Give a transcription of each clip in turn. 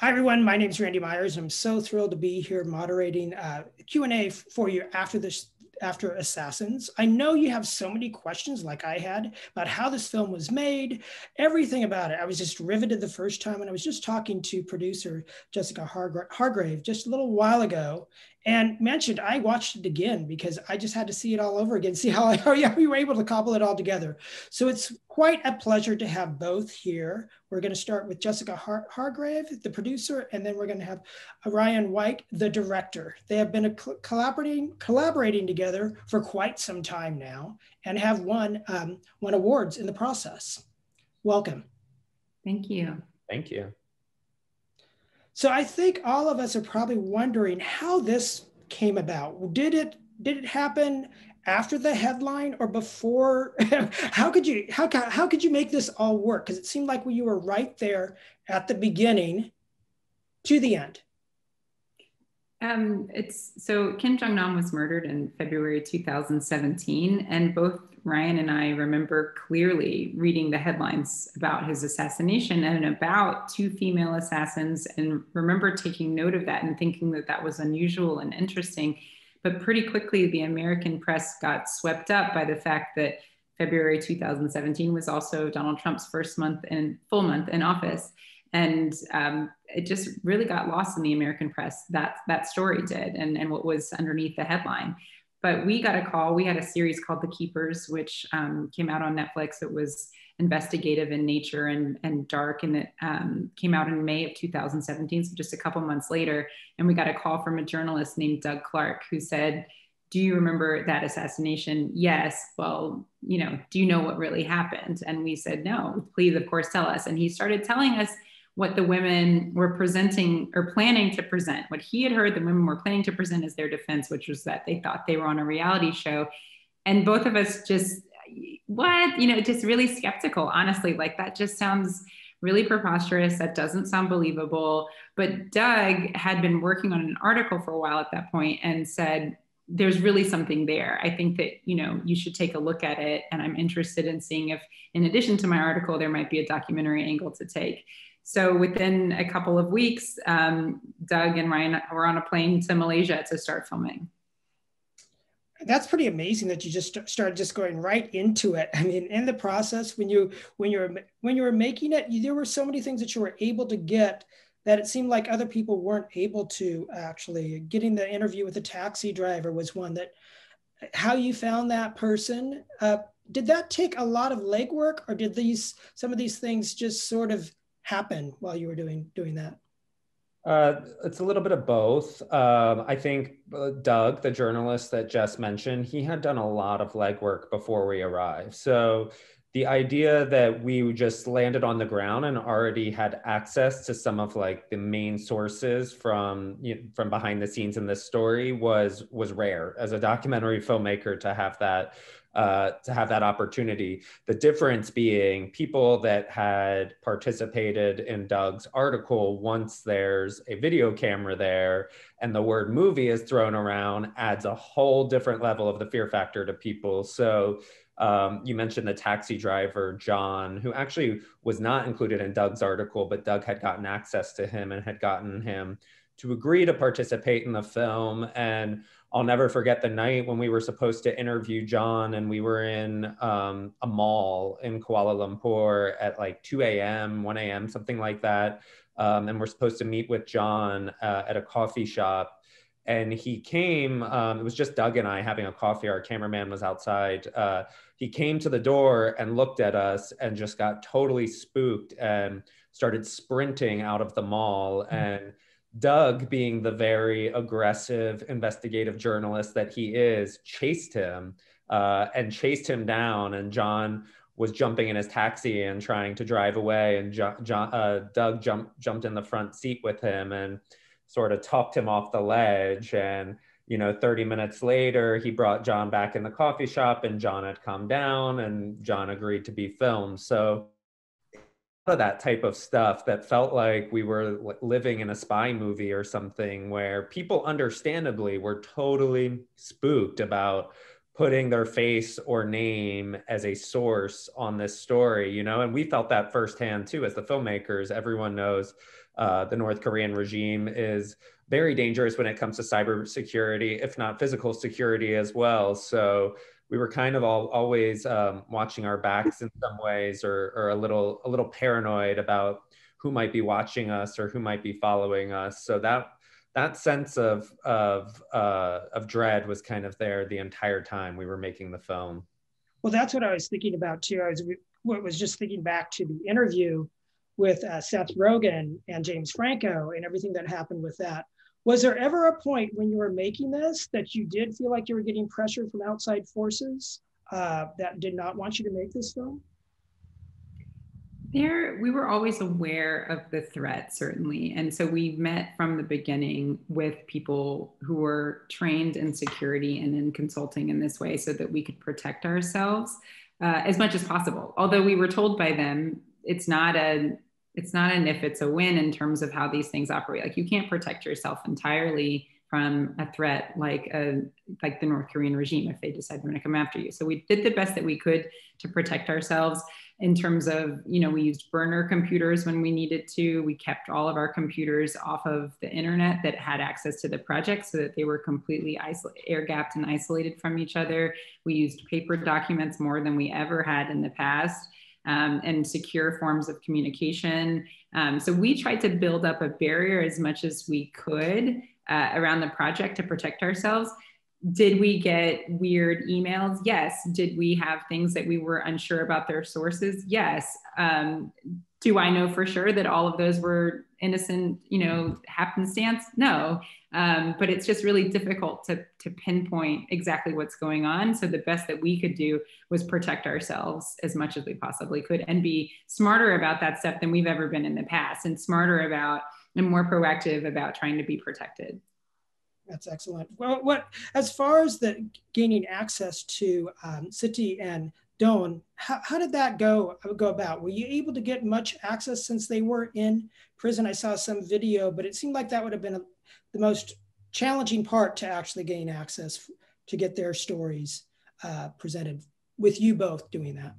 Hi, everyone. My name is Randy Myers. I'm so thrilled to be here moderating uh, Q&A for you after this after Assassins. I know you have so many questions like I had about how this film was made, everything about it. I was just riveted the first time and I was just talking to producer Jessica Hargra- Hargrave just a little while ago and mentioned I watched it again because I just had to see it all over again, see how, how yeah, we were able to cobble it all together. So it's quite a pleasure to have both here. We're going to start with Jessica Har- Hargrave, the producer, and then we're going to have Ryan White, the director. They have been collaborating collaborating together for quite some time now and have won um, won awards in the process. Welcome. Thank you. Thank you. So I think all of us are probably wondering how this came about. Did it did it happen after the headline or before? how could you how how could you make this all work? Because it seemed like you were right there at the beginning to the end. Um, it's so Kim Jong Nam was murdered in February 2017, and both Ryan and I remember clearly reading the headlines about his assassination and about two female assassins, and remember taking note of that and thinking that that was unusual and interesting. But pretty quickly, the American press got swept up by the fact that February 2017 was also Donald Trump's first month in full month in office and um, it just really got lost in the American press. That that story did, and and what was underneath the headline. But we got a call. We had a series called The Keepers, which um, came out on Netflix. It was investigative in nature and and dark, and it um, came out in May of 2017, so just a couple months later. And we got a call from a journalist named Doug Clark who said. Do you remember that assassination? Yes. Well, you know, do you know what really happened? And we said, no, please, of course, tell us. And he started telling us what the women were presenting or planning to present. What he had heard the women were planning to present as their defense, which was that they thought they were on a reality show. And both of us just, what, you know, just really skeptical, honestly. Like that just sounds really preposterous. That doesn't sound believable. But Doug had been working on an article for a while at that point and said, there's really something there. I think that, you know, you should take a look at it. And I'm interested in seeing if, in addition to my article, there might be a documentary angle to take. So within a couple of weeks, um, Doug and Ryan were on a plane to Malaysia to start filming. That's pretty amazing that you just started just going right into it. I mean, in the process, when you when you were when you were making it, there were so many things that you were able to get that it seemed like other people weren't able to actually. Getting the interview with the taxi driver was one that. How you found that person? Uh, did that take a lot of legwork, or did these some of these things just sort of happen while you were doing doing that? Uh, it's a little bit of both. Um, I think uh, Doug, the journalist that Jess mentioned, he had done a lot of legwork before we arrived. So the idea that we just landed on the ground and already had access to some of like the main sources from you know, from behind the scenes in this story was was rare as a documentary filmmaker to have that uh, to have that opportunity. The difference being people that had participated in Doug's article, once there's a video camera there and the word movie is thrown around, adds a whole different level of the fear factor to people. So um, you mentioned the taxi driver, John, who actually was not included in Doug's article, but Doug had gotten access to him and had gotten him to agree to participate in the film. And I'll never forget the night when we were supposed to interview John and we were in um, a mall in Kuala Lumpur at like 2 a.m., 1 a.m., something like that. Um, and we're supposed to meet with John uh, at a coffee shop. And he came, um, it was just Doug and I having a coffee. Our cameraman was outside. Uh, he came to the door and looked at us and just got totally spooked and started sprinting out of the mall. Mm-hmm. And Doug, being the very aggressive investigative journalist that he is, chased him uh, and chased him down. And John was jumping in his taxi and trying to drive away. And John, uh, Doug jumped jumped in the front seat with him and sort of talked him off the ledge. And you know, 30 minutes later, he brought John back in the coffee shop, and John had come down, and John agreed to be filmed. So of that type of stuff that felt like we were living in a spy movie or something where people understandably were totally spooked about putting their face or name as a source on this story you know and we felt that firsthand too as the filmmakers everyone knows uh, the North Korean regime is very dangerous when it comes to cybersecurity, if not physical security as well. So we were kind of all, always um, watching our backs in some ways, or, or a little a little paranoid about who might be watching us or who might be following us. So that that sense of of uh, of dread was kind of there the entire time we were making the film. Well, that's what I was thinking about too. I was what was just thinking back to the interview with uh, Seth Rogen and James Franco and everything that happened with that. Was there ever a point when you were making this that you did feel like you were getting pressure from outside forces uh, that did not want you to make this film? There, we were always aware of the threat, certainly. And so we met from the beginning with people who were trained in security and in consulting in this way so that we could protect ourselves uh, as much as possible. Although we were told by them, it's not a it's not an if it's a win in terms of how these things operate. Like you can't protect yourself entirely from a threat like a like the North Korean regime if they decide they're going to come after you. So we did the best that we could to protect ourselves in terms of you know we used burner computers when we needed to. We kept all of our computers off of the internet that had access to the project so that they were completely isolated, air gapped and isolated from each other. We used paper documents more than we ever had in the past um, and secure forms of communication. Um, so we tried to build up a barrier as much as we could uh, around the project to protect ourselves. Did we get weird emails? Yes. Did we have things that we were unsure about their sources? Yes. Um, do I know for sure that all of those were innocent, you know, happenstance? No. Um, but it's just really difficult to, to pinpoint exactly what's going on. So the best that we could do was protect ourselves as much as we possibly could and be smarter about that stuff than we've ever been in the past and smarter about and more proactive about trying to be protected. That's excellent. Well, what as far as the gaining access to um, Siti and Doan, how, how did that go go about? Were you able to get much access since they were in prison? I saw some video, but it seemed like that would have been a, the most challenging part to actually gain access to get their stories uh, presented with you both doing that.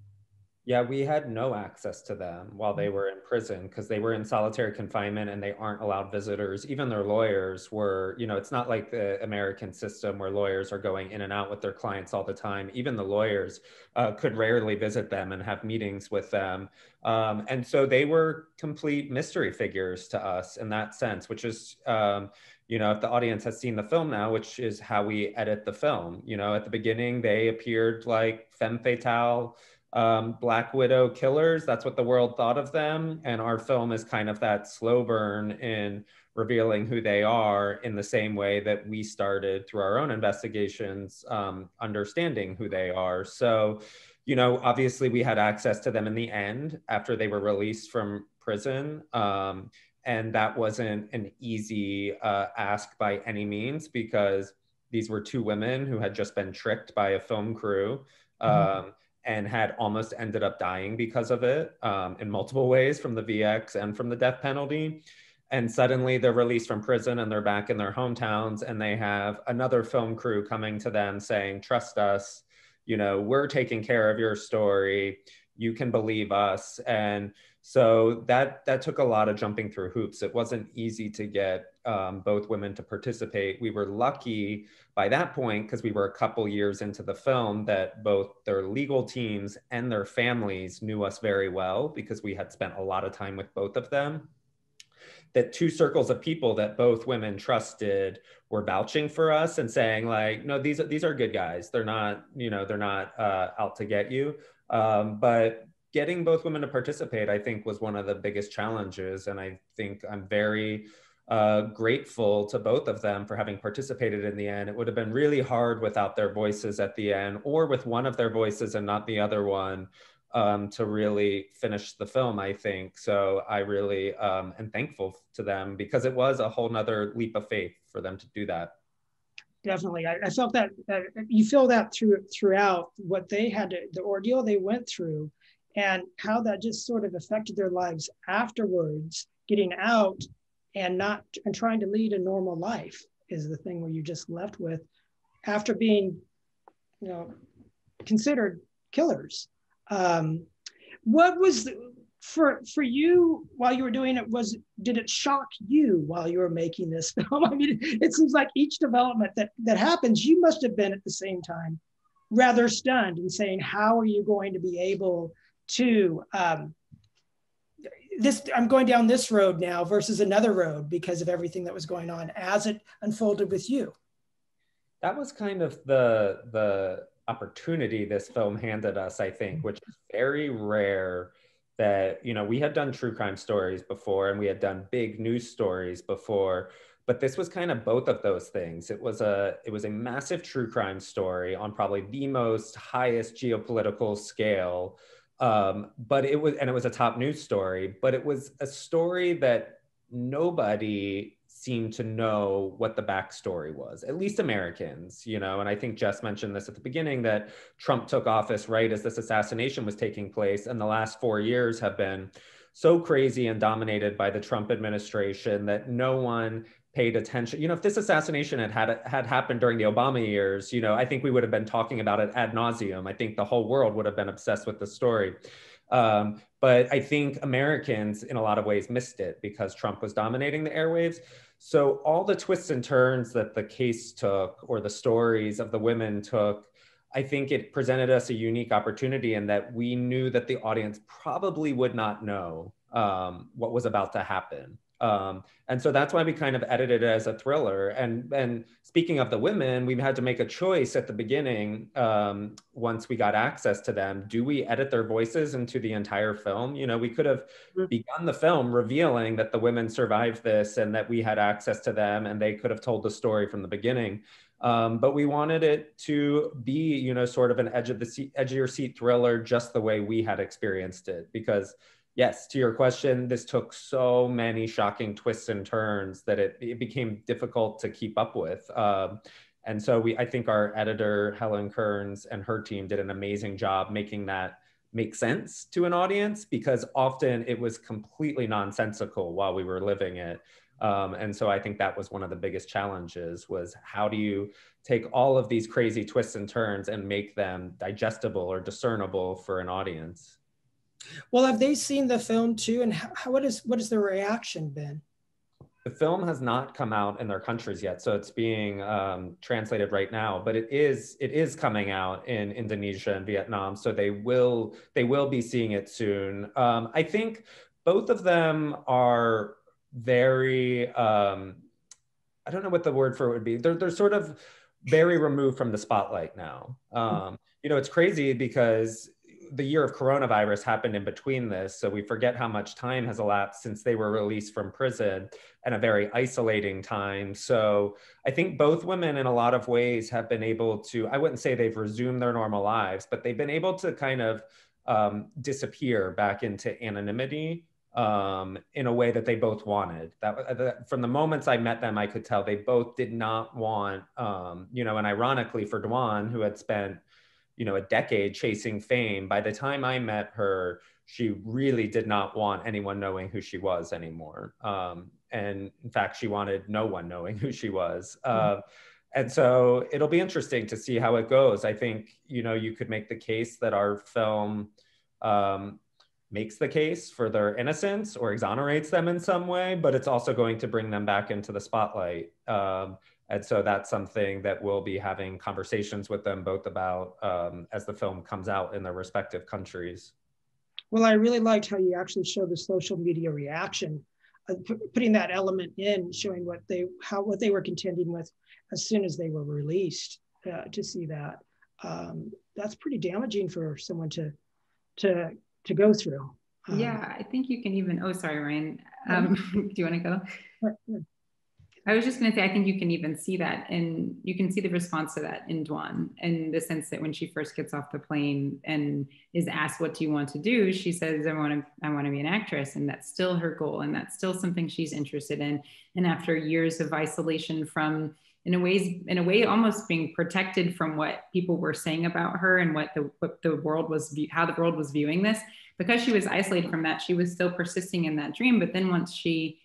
Yeah, we had no access to them while they mm. were in prison because they were in solitary confinement and they aren't allowed visitors. Even their lawyers were, you know, it's not like the American system where lawyers are going in and out with their clients all the time. Even the lawyers uh, could rarely visit them and have meetings with them. Um, and so they were complete mystery figures to us in that sense, which is, um, you know, if the audience has seen the film now, which is how we edit the film, you know, at the beginning they appeared like femme fatale um, Black Widow killers. That's what the world thought of them. And our film is kind of that slow burn in revealing who they are in the same way that we started through our own investigations, um, understanding who they are. So, you know, obviously we had access to them in the end after they were released from prison. Um, and that wasn't an easy uh, ask by any means because these were two women who had just been tricked by a film crew. Mm-hmm. And had almost ended up dying because of it um, in multiple ways from the VX and from the death penalty. And suddenly they're released from prison and they're back in their hometowns and they have another film crew coming to them saying, Trust us, you know, we're taking care of your story. You can believe us. And so that that took a lot of jumping through hoops. It wasn't easy to get um, both women to participate. We were lucky by that point because we were a couple years into the film that both their legal teams and their families knew us very well because we had spent a lot of time with both of them. That two circles of people that both women trusted were vouching for us and saying like, no, these are these are good guys. They're not, you know, they're not uh, out to get you. Um, but getting both women to participate, I think, was one of the biggest challenges. And I think I'm very uh, grateful to both of them for having participated in the end. It would have been really hard without their voices at the end, or with one of their voices and not the other one, um, to really finish the film. I think so. I really um, am thankful to them because it was a whole nother leap of faith for them to do that. Definitely, I, I felt that you feel that through throughout what they had to, the ordeal they went through and how that just sort of affected their lives afterwards getting out and not and trying to lead a normal life is the thing where you're just left with after being you know considered killers. Um, what was the, for for you while you were doing it was did it shock you while you were making this film? I mean it seems like each development that that happens you must have been at the same time rather stunned and saying how are you going to be able to um, this i'm going down this road now versus another road because of everything that was going on as it unfolded with you? That was kind of the the opportunity this film handed us i think which is very rare that you know we had done true crime stories before and we had done big news stories before but this was kind of both of those things. It was a it was a massive true crime story on probably the most highest geopolitical scale um, but it was and it was a top news story but it was a story that nobody seem to know what the backstory was, at least Americans, you know. And I think Jess mentioned this at the beginning that Trump took office right as this assassination was taking place. And the last four years have been so crazy and dominated by the Trump administration that no one paid attention. You know, if this assassination had had, had happened during the Obama years, you know, I think we would have been talking about it ad nauseum. I think the whole world would have been obsessed with the story. Um, but I think Americans, in a lot of ways, missed it because Trump was dominating the airwaves. So all the twists and turns that the case took or the stories of the women took, I think it presented us a unique opportunity in that we knew that the audience probably would not know um, what was about to happen. Um, and so that's why we kind of edited it as a thriller. And and speaking of the women, we had to make a choice at the beginning. Um, once we got access to them, do we edit their voices into the entire film? You know, we could have mm-hmm. begun the film revealing that the women survived this and that we had access to them, and they could have told the story from the beginning. Um, but we wanted it to be, you know, sort of an edge of the seat, edge of your seat thriller, just the way we had experienced it, because yes, to your question, this took so many shocking twists and turns that it, it became difficult to keep up with. Um, and so we, I think our editor, Helen Kearns and her team did an amazing job making that make sense to an audience because often it was completely nonsensical while we were living it. Um, and so I think that was one of the biggest challenges was how do you take all of these crazy twists and turns and make them digestible or discernible for an audience? Well, have they seen the film too? And how, what, is, what has their reaction been? The film has not come out in their countries yet, so it's being um, translated right now. But it is it is coming out in Indonesia and Vietnam, so they will they will be seeing it soon. Um, I think both of them are very um, I don't know what the word for it would be. They're they're sort of very removed from the spotlight now. Um, you know, it's crazy because the year of coronavirus happened in between this. So we forget how much time has elapsed since they were released from prison and a very isolating time. So I think both women, in a lot of ways, have been able to, I wouldn't say they've resumed their normal lives, but they've been able to kind of um, disappear back into anonymity um, in a way that they both wanted. That, that, from the moments I met them, I could tell they both did not want, um, you know, and ironically for Doan, who had spent you know a decade chasing fame. By the time i met her she really did not want anyone knowing who she was anymore. Um, and in fact she wanted no one knowing who she was. Mm-hmm. uh, and so it'll be interesting to see how it goes. I think you know you could make the case that our film um, makes the case for their innocence or exonerates them in some way but it's also going to bring them back into the spotlight. Um, and so that's something that we'll be having conversations with them both about um, as the film comes out in their respective countries. Well, I really liked how you actually showed the social media reaction, uh, putting that element in, showing what they how what they were contending with as soon as they were released. Uh, to see that, um, that's pretty damaging for someone to to to go through. Um, yeah, I think you can even. Oh, sorry, Ryan. Um, do you want to go? I was just going to say, I think you can even see that, and you can see the response to that in Doan, in the sense that when she first gets off the plane and is asked, "What do you want to do?" she says, "I want to, I want to be an actress," and that's still her goal, and that's still something she's interested in. And after years of isolation from, in a ways, in a way, almost being protected from what people were saying about her and what the what the world was, how the world was viewing this, because she was isolated from that, she was still persisting in that dream. But then once she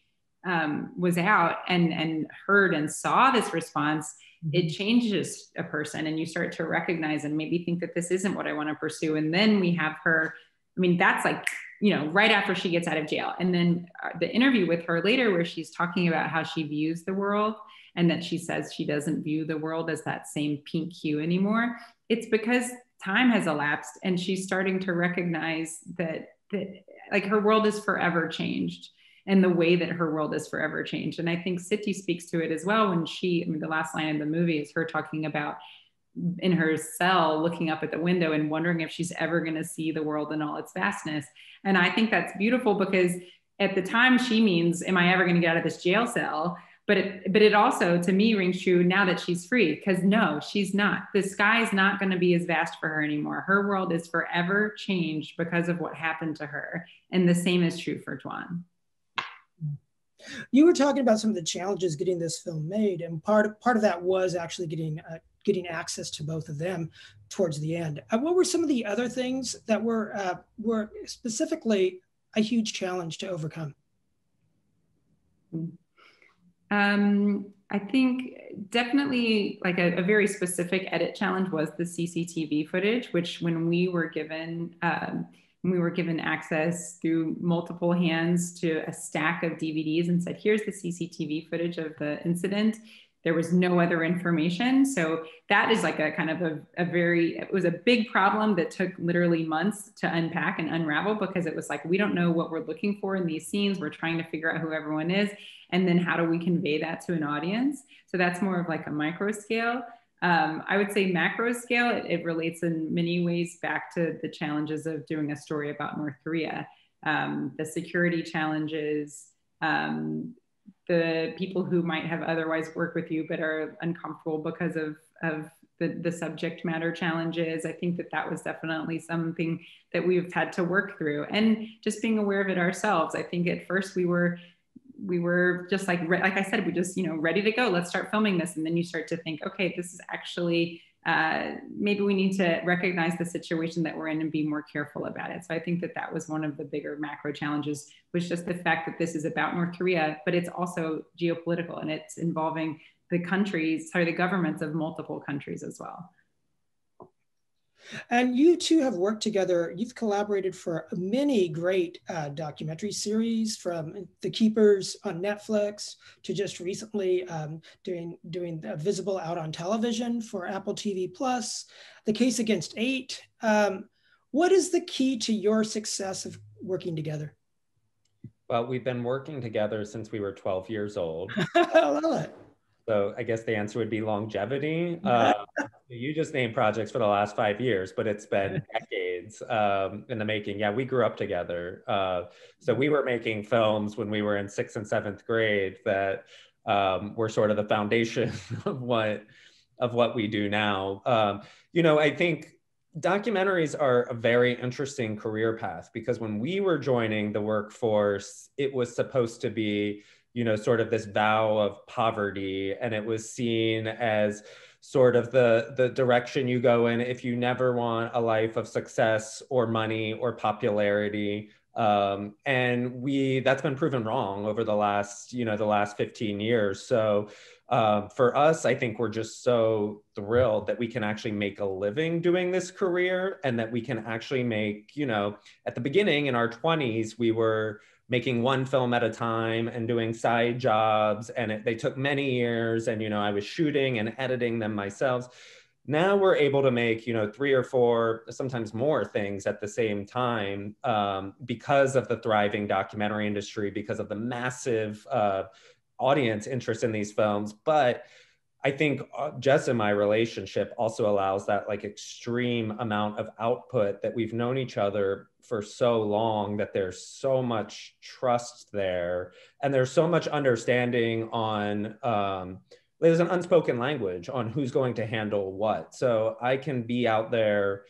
um, was out and and heard and saw this response it mm-hmm. changes a person and you start to recognize and maybe think that this isn't what i want to pursue and then we have her i mean that's like you know, right after she gets out of jail. And then uh, the interview with her later, where she's talking about how she views the world and that she says she doesn't view the world as that same pink hue anymore. It's because time has elapsed and she's starting to recognize that that like her world is forever changed and the way that her world is forever changed. And I think Siti speaks to it as well when she, I mean, the last line in the movie is her talking about in her cell looking up at the window and wondering if she's ever going to see the world in all its vastness. And I think that's beautiful because at the time she means, Am I ever going to get out of this jail cell? But it, but it also to me rings true now that she's free because no, she's not. The sky is not going to be as vast for her anymore. Her world is forever changed because of what happened to her. And the same is true for Doan. You were talking about some of the challenges getting this film made, and part of, part of that was actually getting uh, getting access to both of them towards the end. Uh, what were some of the other things that were uh, were specifically a huge challenge to overcome? Um, I think definitely like a, a, very specific edit challenge was the CCTV footage, which when we were given um, we were given access through multiple hands to a stack of DVDs and said, here's the CCTV footage of the incident. There was no other information. So that is like a kind of a, a very, it was a big problem that took literally months to unpack and unravel because it was like, we don't know what we're looking for in these scenes. We're trying to figure out who everyone is. And then how do we convey that to an audience? So that's more of like a micro scale. Um, I would say macro scale, it, it, relates in many ways back to the challenges of doing a story about North Korea, um, the security challenges, um, the people who might have otherwise worked with you but are uncomfortable because of, of the, the subject matter challenges. I think that that was definitely something that we've had to work through and just being aware of it ourselves. I think at first we were we were just like like I said, we just you know ready to go. Let's start filming this, and then you start to think, okay, this is actually uh, maybe we need to recognize the situation that we're in and be more careful about it. So I think that that was one of the bigger macro challenges was just the fact that this is about North Korea, but it's also geopolitical and it's involving the countries, sorry, the governments of multiple countries as well. And you two have worked together. You've collaborated for many great uh, documentary series, from The Keepers on Netflix to just recently um, doing doing Visible out on television for Apple TV Plus. The Case Against Eight. Um, what is the key to your success of working together? Well, we've been working together since we were 12 years old. I love it. So I guess the answer would be longevity. Uh, you just named projects for the last five years, but it's been decades um, in the making. Yeah, we grew up together. Uh, so we were making films when we were in sixth and seventh grade that um, were sort of the foundation of what of what we do now. Um, you know, I think documentaries are a very interesting career path because when we were joining the workforce, it was supposed to be you know, sort of this vow of poverty. And it was seen as sort of the, the direction you go in if you never want a life of success or money or popularity. Um, and we that's been proven wrong over the last you know the last 15 years so um, for us i think we're just so thrilled that we can actually make a living doing this career and that we can actually make you know at the beginning in our 20s we were making one film at a time and doing side jobs and it, they took many years and you know i was shooting and editing them myself. Now we're able to make you know three or four sometimes more things at the same time um, because of the thriving documentary industry because of the massive uh, audience interest in these films. But I think uh, Jess and my relationship also allows that like extreme amount of output that we've known each other for so long that there's so much trust there. And there's so much understanding on um, there's an unspoken language on who's going to handle what. So i can be out there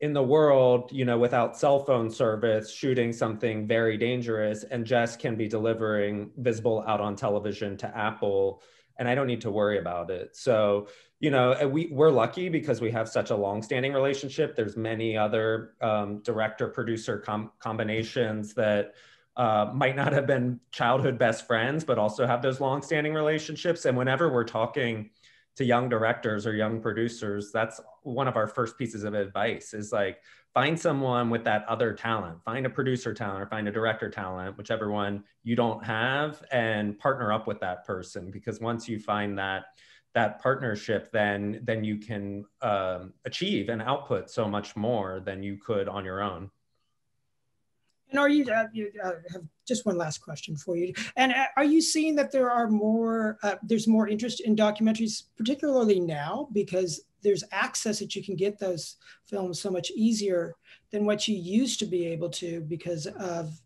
in the world you know without cell phone service shooting something very dangerous and jess can be delivering visible out on television to apple and I don't need to worry about it. So, you know, we we're lucky because we have such a long-standing relationship. There's many other um, director-producer com- combinations that uh, might not have been childhood best friends, but also have those long-standing relationships. And whenever we're talking to young directors or young producers, that's one of our first pieces of advice is like find someone with that other talent, find a producer talent or find a director talent, whichever one you don't have, and partner up with that person. Because once you find that that partnership, then then you can um, achieve and output so much more than you could on your own. And are you, uh, you uh, have just one last question for you. And uh, are you seeing that there are more, uh, there's more interest in documentaries, particularly now, because there's access that you can get those films so much easier than what you used to be able to because of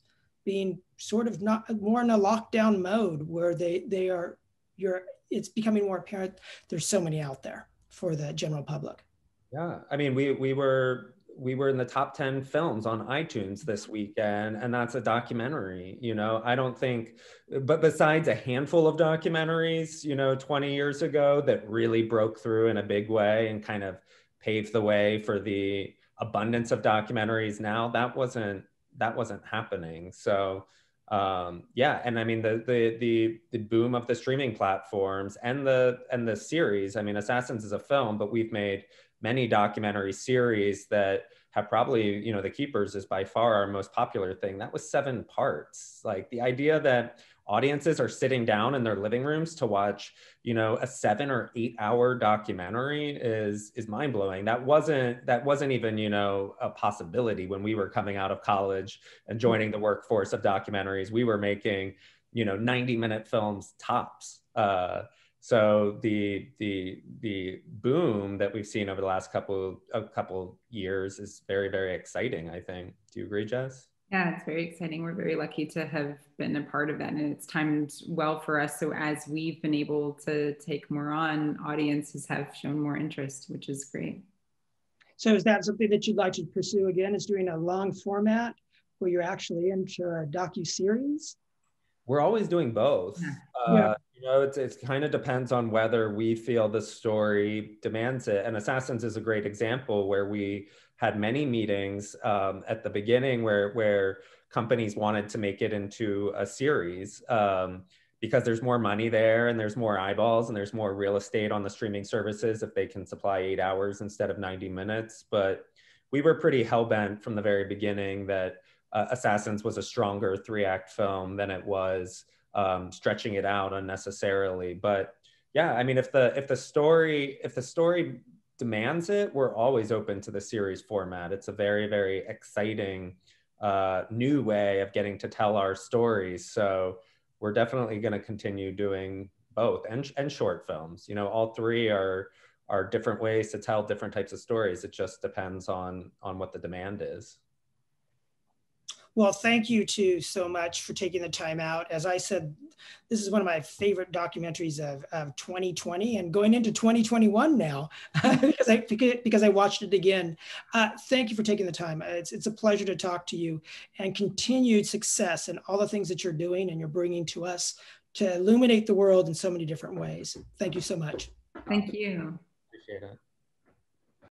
being sort of not more in a lockdown mode where they they are you're it's becoming more apparent there's so many out there for the general public yeah i mean we we were we were in the top 10 films on iTunes this weekend, and that's a documentary. You know, I don't think, but besides a handful of documentaries, you know, 20 years ago that really broke through in a big way and kind of paved the way for the abundance of documentaries now, that wasn't that wasn't happening. So um yeah and i mean the the the the boom of the streaming platforms and the and the series i mean assassins is a film but we've made many documentary series that have probably, you know, The Keepers is by far our most popular thing. That was seven parts. Like the idea that audiences are sitting down in their living rooms to watch, you know, a seven or eight hour documentary is is mind blowing. That wasn't that wasn't even, you know, a possibility when we were coming out of college and joining the workforce of documentaries. We were making, you know, 90 minute films tops. Uh, so the the the boom that we've seen over the last couple a couple years is very very exciting. I think. Do you agree, Jess? Yeah, it's very exciting. We're very lucky to have been a part of that, and it's timed well for us. So as we've been able to take more on, audiences have shown more interest, which is great. So is that something that you'd like to pursue again? Is doing a long format where you're actually into a docu series? We're always doing both. Yeah. Uh, yeah. You know, it's it kind of depends on whether we feel the story demands it. And Assassins is a great example where we had many meetings um, at the beginning where where companies wanted to make it into a series um, because there's more money there and there's more eyeballs and there's more real estate on the streaming services if they can supply eight hours instead of 90 minutes. But we were pretty hell bent from the very beginning that uh, Assassins was a stronger three act film than it was um, stretching it out unnecessarily. But yeah, I mean, if the if the story if the story demands it, we're always open to the series format. It's a very very exciting uh, new way of getting to tell our stories. So we're definitely going to continue doing both and and short films. You know, all three are are different ways to tell different types of stories. It just depends on on what the demand is. Well, thank you too so much for taking the time out. As I said, this is one of my favorite documentaries of, of 2020 and going into 2021 now because, I, because I watched it again. Uh, thank you for taking the time. It's, it's a pleasure to talk to you and continued success in all the things that you're doing and you're bringing to us to illuminate the world in so many different ways. Thank you so much. Thank you. Appreciate it.